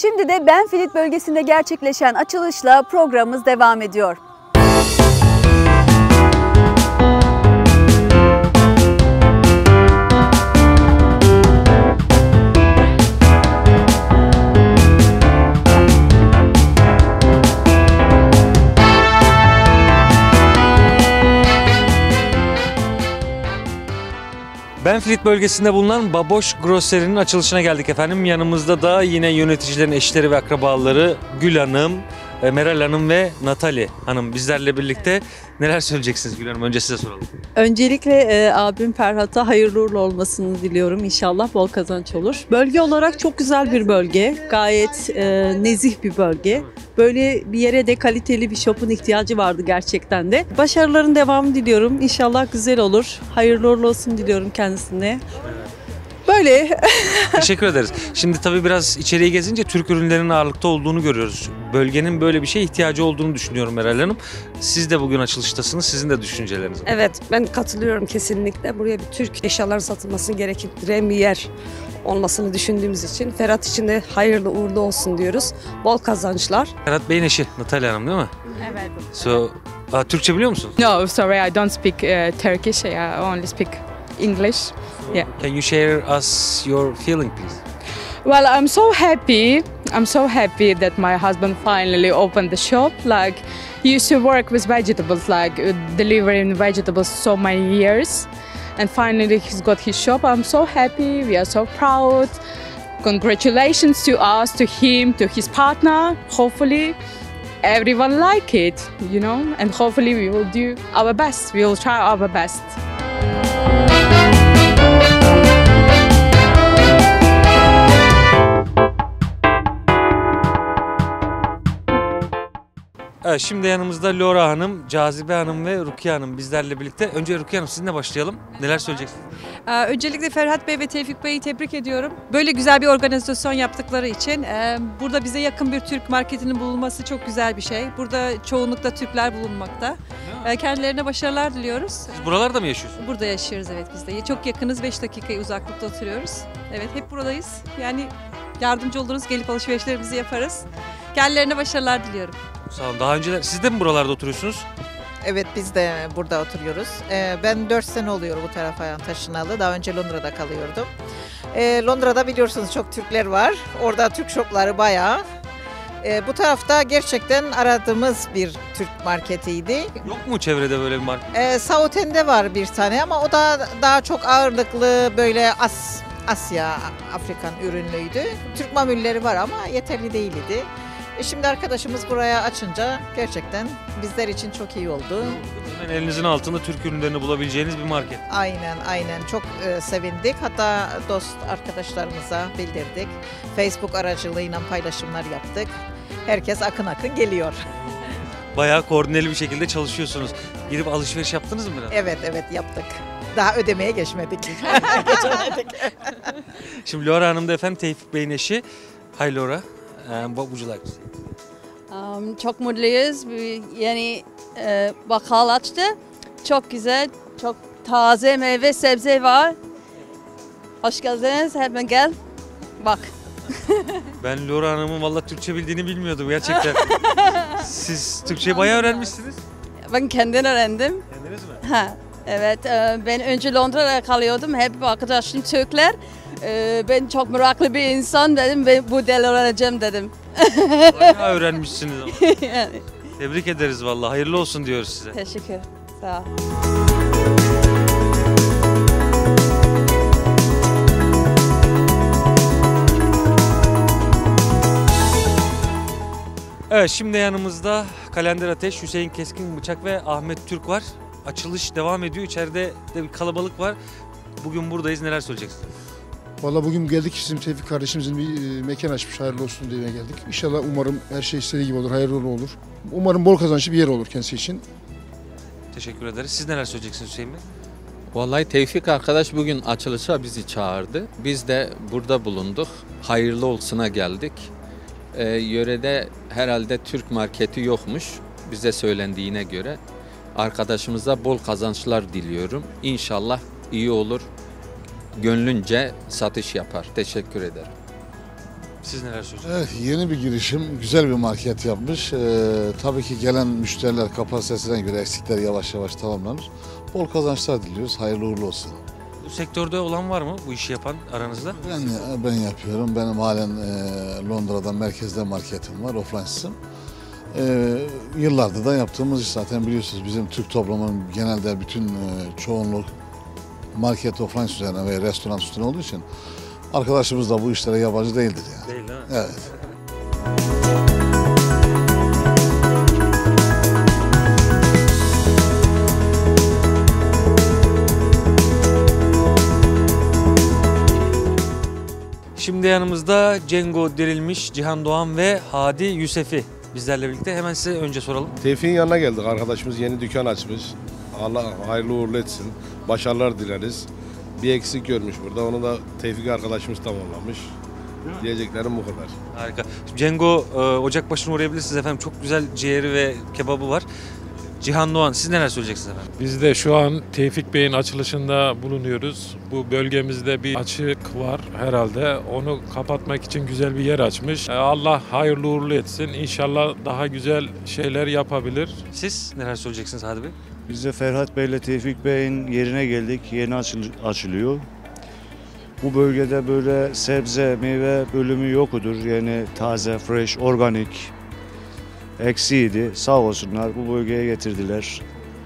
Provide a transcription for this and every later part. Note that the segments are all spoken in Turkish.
Şimdi de Benfilit bölgesinde gerçekleşen açılışla programımız devam ediyor. Benfleet bölgesinde bulunan Baboş Grosseri'nin açılışına geldik efendim. Yanımızda da yine yöneticilerin eşleri ve akrabaları Gül Hanım, Meral Hanım ve Natali Hanım bizlerle birlikte. Neler söyleyeceksiniz Gül Hanım? Önce size soralım. Öncelikle e, abim Ferhat'a hayırlı uğurlu olmasını diliyorum. İnşallah bol kazanç olur. Bölge olarak çok güzel bir bölge. Gayet e, nezih bir bölge. Böyle bir yere de kaliteli bir shop'un ihtiyacı vardı gerçekten de. Başarıların devamı diliyorum. İnşallah güzel olur. Hayırlı uğurlu olsun diliyorum kendisine. Böyle. Teşekkür ederiz. Şimdi tabii biraz içeriye gezince Türk ürünlerinin ağırlıkta olduğunu görüyoruz. Bölgenin böyle bir şeye ihtiyacı olduğunu düşünüyorum Meral Hanım. Siz de bugün açılıştasınız. Sizin de düşünceleriniz. var. Evet ben katılıyorum kesinlikle. Buraya bir Türk eşyaların satılmasını gerektiren bir yer olmasını düşündüğümüz için Ferhat için de hayırlı uğurlu olsun diyoruz. Bol kazançlar. Ferhat Bey'in eşi Natali Hanım değil mi? Evet. So, Aa, Türkçe biliyor musunuz? No, sorry, I don't speak uh, Turkish. I only speak English. Yeah. Can you share us your feeling please? Well, I'm so happy. I'm so happy that my husband finally opened the shop. Like, he used to work with vegetables, like uh, delivering vegetables so many years. And finally, he's got his shop. I'm so happy. We are so proud. Congratulations to us, to him, to his partner. Hopefully, everyone like it, you know, and hopefully we will do our best. We will try our best. Evet, şimdi yanımızda Laura Hanım, Cazibe Hanım ve Rukiye Hanım bizlerle birlikte. Önce Rukiye Hanım sizinle başlayalım. Neler söyleyeceksiniz? Ee, Öncelikle Ferhat Bey ve Tevfik Bey'i tebrik ediyorum. Böyle güzel bir organizasyon yaptıkları için. Ee, Burada bize yakın bir Türk marketinin bulunması çok güzel bir şey. Burada çoğunlukla Türkler bulunmakta. Ee, Kendilerine başarılar diliyoruz. Siz buralarda mı yaşıyorsunuz? Burada yaşıyoruz evet biz de. Çok yakınız 5 dakika uzaklıkta oturuyoruz. Evet hep buradayız. Yani yardımcı oluruz gelip alışverişlerimizi yaparız. Kendilerine başarılar diliyorum. Sağ olun. Daha önce siz de mi buralarda oturuyorsunuz? Evet biz de burada oturuyoruz. Ee, ben 4 sene oluyor bu tarafa taşınalı. Daha önce Londra'da kalıyordum. Ee, Londra'da biliyorsunuz çok Türkler var. Orada Türk shopları bayağı. Ee, bu tarafta gerçekten aradığımız bir Türk marketiydi. Yok mu çevrede böyle bir market? Ee, Sauten'de var bir tane ama o da daha çok ağırlıklı böyle As Asya, Afrikan ürünlüydü. Türk mamulleri var ama yeterli değildi. E şimdi arkadaşımız buraya açınca gerçekten bizler için çok iyi oldu. Hemen elinizin altında Türk ürünlerini bulabileceğiniz bir market. Aynen aynen çok e, sevindik. Hatta dost arkadaşlarımıza bildirdik. Facebook aracılığıyla paylaşımlar yaptık. Herkes akın akın geliyor. Bayağı koordineli bir şekilde çalışıyorsunuz. Girip alışveriş yaptınız mı biraz? Evet evet yaptık. Daha ödemeye geçmedik. Geçemedik. Şimdi Laura Hanım da efendim Tevfik Bey'in eşi. Hi Laura. Um, what would you like to say? Um, çok mutluyuz. Bir yeni e, bakkal açtı. Çok güzel, çok taze meyve sebze var. Hoş geldiniz. Hemen gel. Bak. Ben Laura Hanım'ın valla Türkçe bildiğini bilmiyordum gerçekten. Siz Türkçeyi bayağı öğrenmişsiniz. Ben kendim öğrendim. Kendiniz mi? Ha, evet. e, ben önce Londra'da kalıyordum. Hep arkadaşım Türkler. E, ben çok meraklı bir insan dedim. Ben bu dil öğreneceğim dedim. Bayağı öğrenmişsiniz ama. yani, Tebrik ederiz valla. Hayırlı olsun diyoruz size. teşekkür. Sağ ol. Evet şimdi yanımızda Kalender Ateş, Hüseyin Keskin Bıçak ve Ahmet Türk var. Açılış devam ediyor. İçeride de bir kalabalık var. Bugün buradayız. Neler söyleyeceksiniz? Valla bugün geldik bizim Tevfik kardeşimizin bir e, mekan açmış hayırlı olsun diye geldik. İnşallah umarım her şey istediği gibi olur, hayırlı olur. Umarım bol kazançlı bir yer olur kendisi için. Teşekkür ederiz. Siz neler söyleyeceksiniz Hüseyin Bey? Vallahi Tevfik arkadaş bugün açılışa bizi çağırdı. Biz de burada bulunduk. Hayırlı olsuna geldik. Ee, yörede herhalde Türk marketi yokmuş bize söylendiğine göre. Arkadaşımıza bol kazançlar diliyorum. İnşallah iyi olur. Gönlünce satış yapar. Teşekkür ederim. Siz neler söyleyeceksiniz? Evet, yeni bir girişim, güzel bir market yapmış. Ee, tabii ki gelen müşteriler kapasitesine göre eksikler yavaş yavaş tamamlanır. Bol kazançlar diliyoruz, hayırlı uğurlu olsun. Bu sektörde olan var mı bu işi yapan aranızda? Ben ben yapıyorum. Benim halen e, Londra'da merkezde marketim var, offline'sım. E, yıllardır da yaptığımız iş zaten biliyorsunuz bizim Türk toplumunun genelde bütün e, çoğunluk market offline üzerine ve restoran üstüne olduğu için arkadaşımız da bu işlere yabancı değildir yani. Değil mi? Evet. Şimdi yanımızda Cengo Dirilmiş, Cihan Doğan ve Hadi Yusefi bizlerle birlikte. Hemen size önce soralım. Tevfik'in yanına geldik. Arkadaşımız yeni dükkan açmış. Allah hayırlı uğurlu etsin. Başarılar dileriz. Bir eksik görmüş burada. Onu da Tevfik arkadaşımız tamamlamış. Diyeceklerim bu kadar. Harika. Cengo e, ocak başına uğrayabilirsiniz efendim. Çok güzel ciğeri ve kebabı var. Cihan Doğan siz neler söyleyeceksiniz efendim? Biz de şu an Tevfik Bey'in açılışında bulunuyoruz. Bu bölgemizde bir açık var herhalde. Onu kapatmak için güzel bir yer açmış. E, Allah hayırlı uğurlu etsin. İnşallah daha güzel şeyler yapabilir. Siz neler söyleyeceksiniz Hadi Bey? Biz de Ferhat Bey ile Tevfik Bey'in yerine geldik. Yeni açıl- açılıyor. Bu bölgede böyle sebze, meyve bölümü yokudur. Yani taze, fresh, organik. Eksiydi. Sağ olsunlar bu bölgeye getirdiler.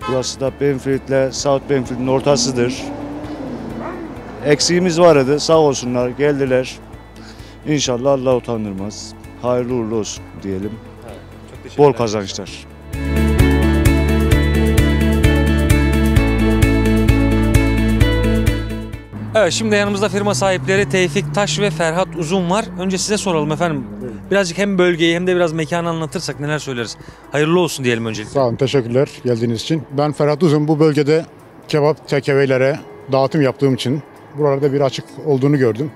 Burası da Benfield ile South Benfield'in ortasıdır. Eksiğimiz vardı. Sağ olsunlar geldiler. İnşallah Allah utandırmaz. Hayırlı uğurlu olsun diyelim. Çok teşekkürler. Bol kazançlar. Evet şimdi yanımızda firma sahipleri Tevfik Taş ve Ferhat Uzun var. Önce size soralım efendim. Birazcık hem bölgeyi hem de biraz mekanı anlatırsak neler söyleriz. Hayırlı olsun diyelim öncelikle. Sağ olun, teşekkürler geldiğiniz için. Ben Ferhat Uzun, bu bölgede kebap tekeveylere dağıtım yaptığım için buralarda bir açık olduğunu gördüm.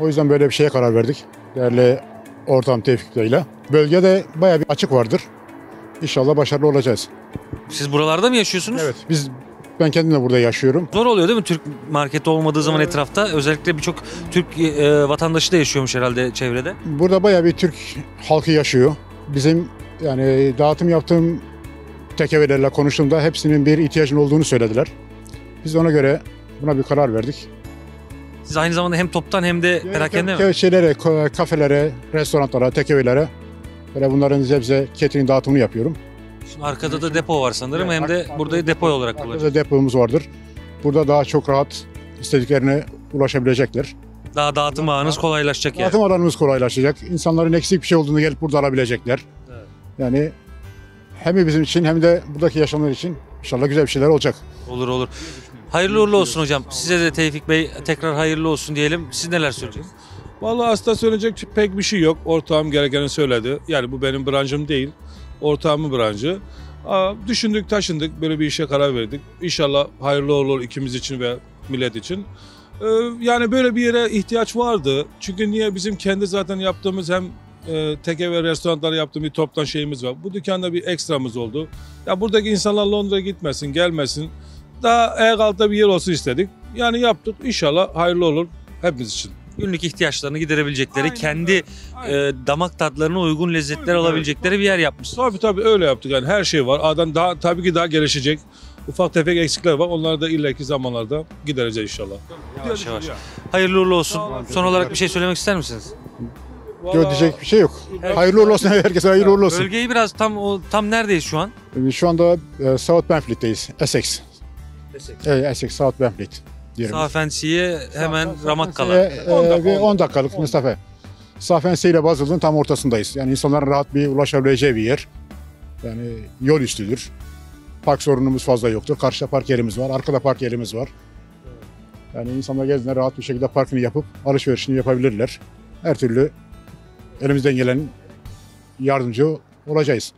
O yüzden böyle bir şeye karar verdik. Değerli ortam Tevfik Bey'le. Bölgede bayağı bir açık vardır. İnşallah başarılı olacağız. Siz buralarda mı yaşıyorsunuz? Evet, biz ben kendim de burada yaşıyorum. Zor oluyor değil mi Türk marketi olmadığı zaman etrafta? Özellikle birçok Türk e, vatandaşı da yaşıyormuş herhalde çevrede. Burada bayağı bir Türk halkı yaşıyor. Bizim yani dağıtım yaptığım tekevelerle konuştuğumda hepsinin bir ihtiyacın olduğunu söylediler. Biz de ona göre buna bir karar verdik. Siz aynı zamanda hem toptan hem de perakende mi? Şeylere, kafelere, restoranlara, tekevelere böyle bunların sebze catering dağıtımını yapıyorum. Şimdi arkada da depo var sanırım hem de burada depo olarak kullanıyorsunuz. Burada depomuz vardır. Burada daha çok rahat istediklerine ulaşabilecekler. Daha dağıtım ağınız kolaylaşacak yani. Dağıtım alanımız kolaylaşacak. İnsanların eksik bir şey olduğunu gelip burada alabilecekler. Yani hem bizim için hem de buradaki yaşamlar için inşallah güzel bir şeyler olacak. Olur olur. Hayırlı uğurlu olsun hocam. Size de Tevfik Bey tekrar hayırlı olsun diyelim. Siz neler söyleyeceksiniz? Vallahi aslında söyleyecek pek bir şey yok. Ortağım gerekeni söyledi. Yani bu benim branşım değil. Ortağımın branşı. Düşündük taşındık böyle bir işe karar verdik. İnşallah hayırlı olur ikimiz için ve millet için. Ee, yani böyle bir yere ihtiyaç vardı. Çünkü niye bizim kendi zaten yaptığımız hem e, teke ve restoranlara yaptığımız bir toptan şeyimiz var. Bu dükkanda bir ekstramız oldu. Ya buradaki insanlar Londra'ya gitmesin, gelmesin. Daha ayak altında bir yer olsun istedik. Yani yaptık. İnşallah hayırlı olur hepimiz için. Günlük ihtiyaçlarını giderebilecekleri, kendi e, damak tatlarına uygun lezzetler alabilecekleri bir yer yapmışsınız. Tabii tabii öyle yaptık yani her şey var. Adam daha tabii ki daha gelişecek. Ufak tefek eksikler var. Onları da ileriki zamanlarda gidereceğiz inşallah. Yavaş yavaş. Hayırlı uğurlu olsun. Son olarak bir şey söylemek ister misiniz? Yok diyecek bir şey yok. Hayırlı uğurlu olsun. Herkese hayırlı uğurlu olsun. Bölgeyi biraz tam o tam neredeyiz şu an? Şu anda e, South Benfield'deyiz. Essex. Evet, Essex, South Benfield. Diyelim. Safensi'ye hemen Ramakkala. E, e, bir 10 dakikalık mesafe. Safense ile Basıl'ın tam ortasındayız. Yani insanların rahat bir ulaşabileceği bir yer. Yani yol üstüdür. Park sorunumuz fazla yoktur. Karşıda park yerimiz var, arkada park yerimiz var. Yani insanlar geldiğinde rahat bir şekilde parkını yapıp alışverişini yapabilirler. Her türlü elimizden gelen yardımcı olacağız.